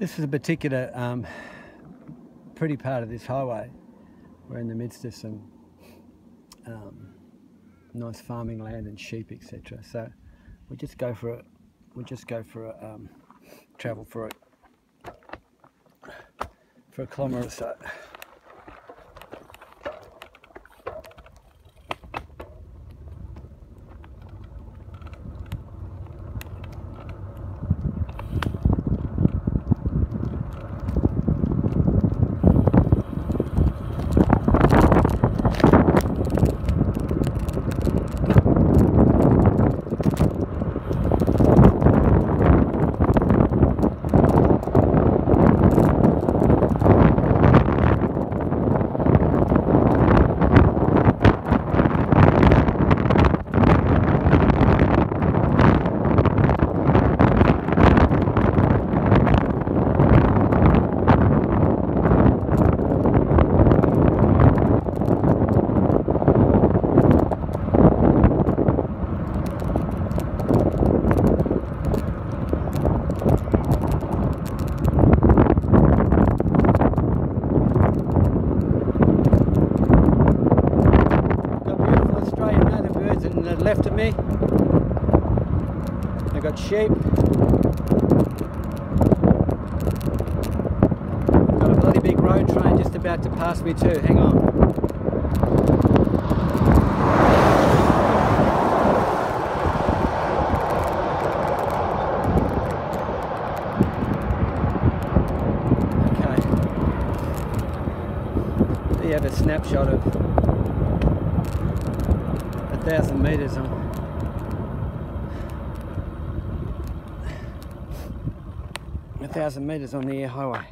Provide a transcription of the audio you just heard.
This is a particular um, pretty part of this highway. We're in the midst of some um, nice farming land and sheep, etc. So we just go for it. We just go for a um, travel for for a kilometre or so. To the left of me. I got sheep. Got a bloody big road train just about to pass me too. Hang on. Okay. You have a snapshot of thousand meters on a thousand meters on the Eyre highway.